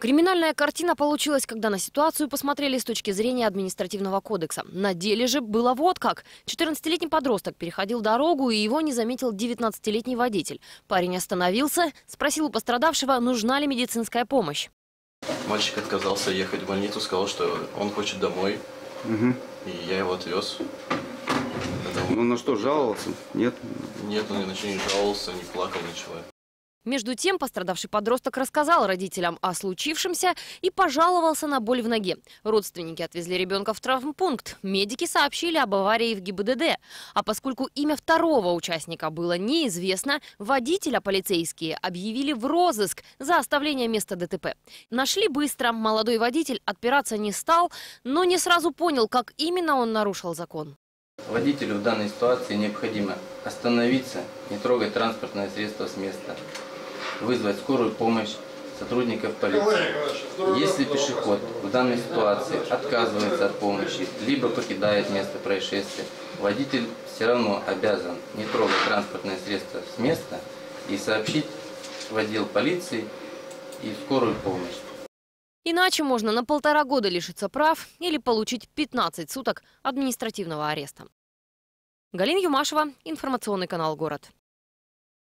Криминальная картина получилась, когда на ситуацию посмотрели с точки зрения административного кодекса. На деле же было вот как. 14-летний подросток переходил дорогу, и его не заметил 19-летний водитель. Парень остановился, спросил у пострадавшего, нужна ли медицинская помощь. Мальчик отказался ехать в больницу, сказал, что он хочет домой. И я его отвез. Он на что, жаловался? Нет? Нет, он ни на что не жаловался, не плакал, ничего. Между тем, пострадавший подросток рассказал родителям о случившемся и пожаловался на боль в ноге. Родственники отвезли ребенка в травмпункт. Медики сообщили об аварии в ГИБДД. А поскольку имя второго участника было неизвестно, водителя полицейские объявили в розыск за оставление места ДТП. Нашли быстро. Молодой водитель отпираться не стал, но не сразу понял, как именно он нарушил закон. Водителю в данной ситуации необходимо остановиться, не трогать транспортное средство с места, вызвать скорую помощь сотрудников полиции. Если пешеход в данной ситуации отказывается от помощи, либо покидает место происшествия, водитель все равно обязан не трогать транспортное средство с места и сообщить в отдел полиции и в скорую помощь. Иначе можно на полтора года лишиться прав или получить 15 суток административного ареста. Галина Юмашева, информационный канал «Город».